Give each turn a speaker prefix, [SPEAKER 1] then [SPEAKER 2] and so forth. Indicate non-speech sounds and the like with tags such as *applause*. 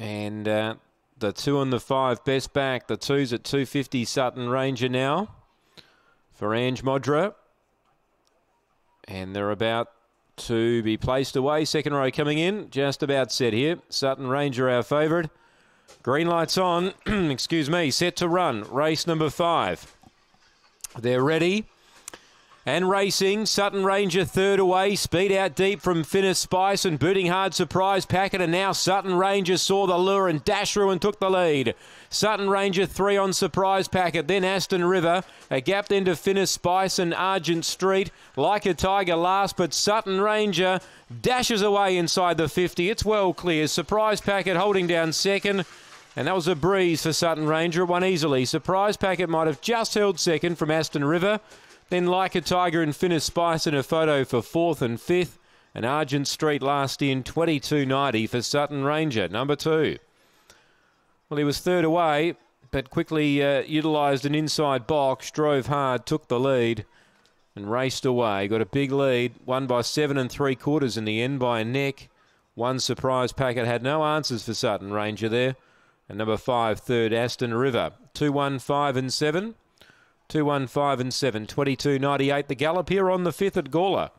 [SPEAKER 1] And uh, the two and the five best back. The two's at 250 Sutton Ranger now for Ange Modra. And they're about to be placed away. Second row coming in. Just about set here. Sutton Ranger, our favourite. Green lights on. *clears throat* Excuse me. Set to run. Race number five. They're ready and racing. Sutton Ranger third away. Speed out deep from Finnis Spice and booting hard surprise packet. And now Sutton Ranger saw the lure and dash through and took the lead. Sutton Ranger three on surprise packet. Then Aston River. A gap then to Finnis Spice and Argent Street. Like a tiger last, but Sutton Ranger dashes away inside the 50. It's well clear. Surprise packet holding down second. And that was a breeze for Sutton Ranger. Won easily. Surprise packet might have just held second from Aston River. Then Like a Tiger and Finnis Spice in a photo for fourth and fifth. And Argent Street last in 22.90 for Sutton Ranger, number two. Well, he was third away, but quickly uh, utilised an inside box, drove hard, took the lead, and raced away. Got a big lead, won by seven and three quarters in the end by a neck. One surprise packet had no answers for Sutton Ranger there. And number five, third, Aston River. Two, one, five, and seven. 215 and 7, 22.98. The gallop here on the fifth at Gawler.